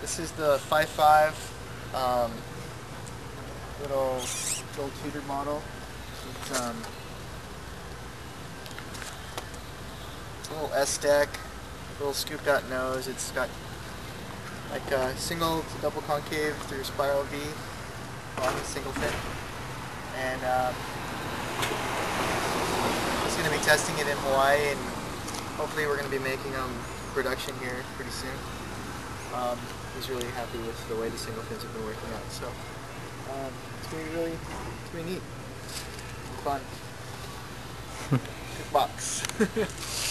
This is the 5.5 um, little little tutored model. It's um, a little S deck, little scooped out nose. It's got like a single to double concave through spiral V on the single fin. And um, just going to be testing it in Hawaii and hopefully we're going to be making um, production here pretty soon. Um, he's really happy with the way the single fins have been working out. So um, it's going to be really, it's going to be neat. Fun. Box.